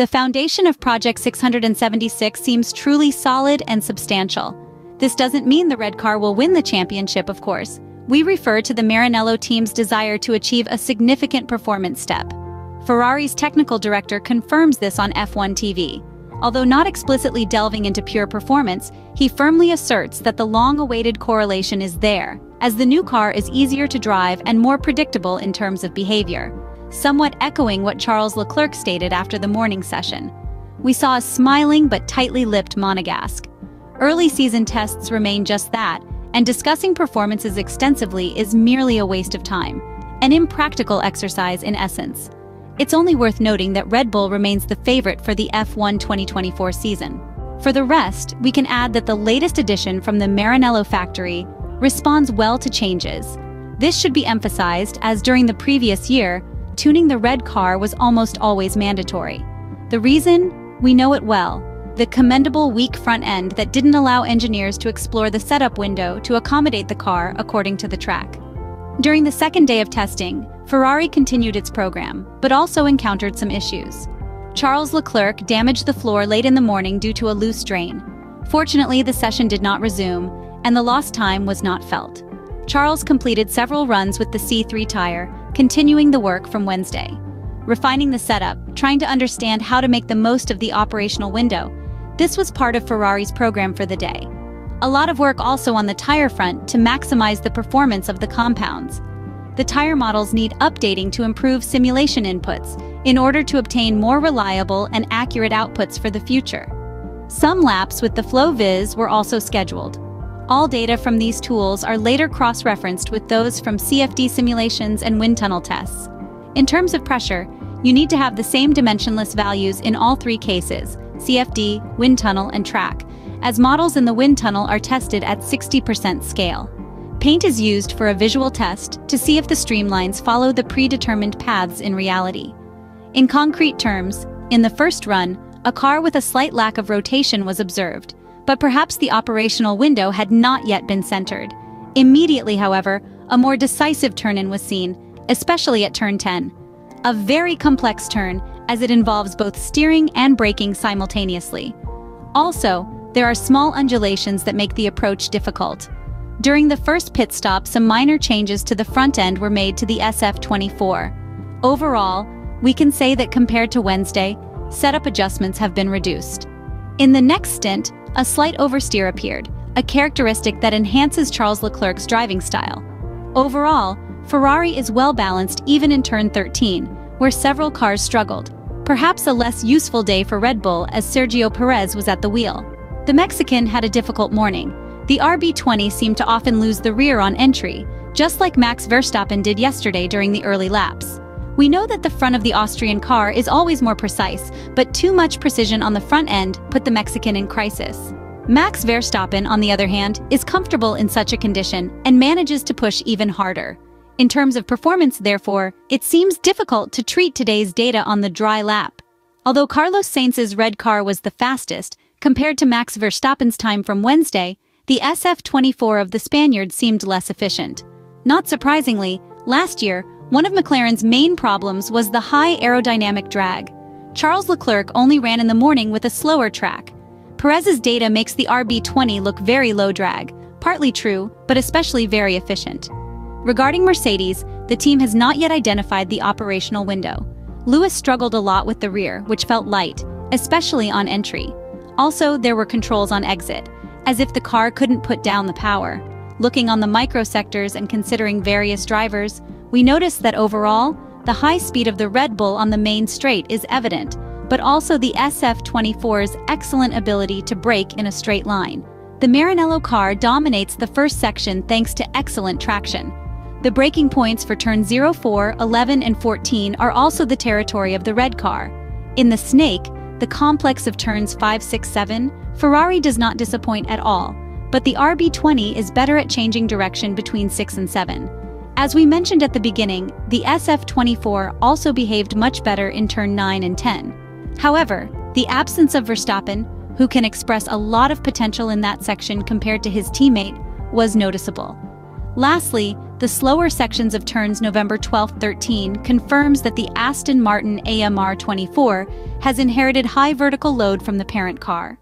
The foundation of Project 676 seems truly solid and substantial. This doesn't mean the red car will win the championship, of course. We refer to the Maranello team's desire to achieve a significant performance step. Ferrari's technical director confirms this on F1 TV. Although not explicitly delving into pure performance, he firmly asserts that the long-awaited correlation is there, as the new car is easier to drive and more predictable in terms of behavior, somewhat echoing what Charles Leclerc stated after the morning session. We saw a smiling but tightly lipped Monegasque. Early season tests remain just that, and discussing performances extensively is merely a waste of time, an impractical exercise in essence. It's only worth noting that Red Bull remains the favorite for the F1 2024 season. For the rest, we can add that the latest addition from the Maranello factory responds well to changes. This should be emphasized as during the previous year, tuning the red car was almost always mandatory. The reason? We know it well. The commendable weak front end that didn't allow engineers to explore the setup window to accommodate the car according to the track. During the second day of testing, Ferrari continued its program, but also encountered some issues. Charles Leclerc damaged the floor late in the morning due to a loose drain. Fortunately, the session did not resume, and the lost time was not felt. Charles completed several runs with the C3 tire, continuing the work from Wednesday. Refining the setup, trying to understand how to make the most of the operational window, this was part of Ferrari's program for the day. A lot of work also on the tire front to maximize the performance of the compounds the tire models need updating to improve simulation inputs in order to obtain more reliable and accurate outputs for the future. Some laps with the FlowViz were also scheduled. All data from these tools are later cross-referenced with those from CFD simulations and wind tunnel tests. In terms of pressure, you need to have the same dimensionless values in all three cases, CFD, wind tunnel, and track, as models in the wind tunnel are tested at 60% scale. Paint is used for a visual test to see if the streamlines follow the predetermined paths in reality. In concrete terms, in the first run, a car with a slight lack of rotation was observed, but perhaps the operational window had not yet been centered. Immediately, however, a more decisive turn-in was seen, especially at turn 10. A very complex turn, as it involves both steering and braking simultaneously. Also, there are small undulations that make the approach difficult. During the first pit stop, some minor changes to the front end were made to the SF24. Overall, we can say that compared to Wednesday, setup adjustments have been reduced. In the next stint, a slight oversteer appeared, a characteristic that enhances Charles Leclerc's driving style. Overall, Ferrari is well balanced even in turn 13, where several cars struggled. Perhaps a less useful day for Red Bull as Sergio Perez was at the wheel. The Mexican had a difficult morning, the RB20 seemed to often lose the rear on entry, just like Max Verstappen did yesterday during the early laps. We know that the front of the Austrian car is always more precise, but too much precision on the front end put the Mexican in crisis. Max Verstappen, on the other hand, is comfortable in such a condition and manages to push even harder. In terms of performance, therefore, it seems difficult to treat today's data on the dry lap. Although Carlos Sainz's red car was the fastest, compared to Max Verstappen's time from Wednesday, the SF-24 of the Spaniard seemed less efficient. Not surprisingly, last year, one of McLaren's main problems was the high aerodynamic drag. Charles Leclerc only ran in the morning with a slower track. Perez's data makes the RB20 look very low drag, partly true, but especially very efficient. Regarding Mercedes, the team has not yet identified the operational window. Lewis struggled a lot with the rear, which felt light, especially on entry. Also, there were controls on exit, as if the car couldn't put down the power. Looking on the microsectors and considering various drivers, we notice that overall, the high speed of the Red Bull on the main straight is evident, but also the SF24's excellent ability to brake in a straight line. The Maranello car dominates the first section thanks to excellent traction. The braking points for turn 0, 4, 11, and 14 are also the territory of the red car. In the Snake, the complex of turns 5, 6, 7, Ferrari does not disappoint at all, but the RB20 is better at changing direction between 6 and 7. As we mentioned at the beginning, the SF24 also behaved much better in turn 9 and 10. However, the absence of Verstappen, who can express a lot of potential in that section compared to his teammate, was noticeable. Lastly, the slower sections of turns November 12-13 confirms that the Aston Martin AMR 24 has inherited high vertical load from the parent car.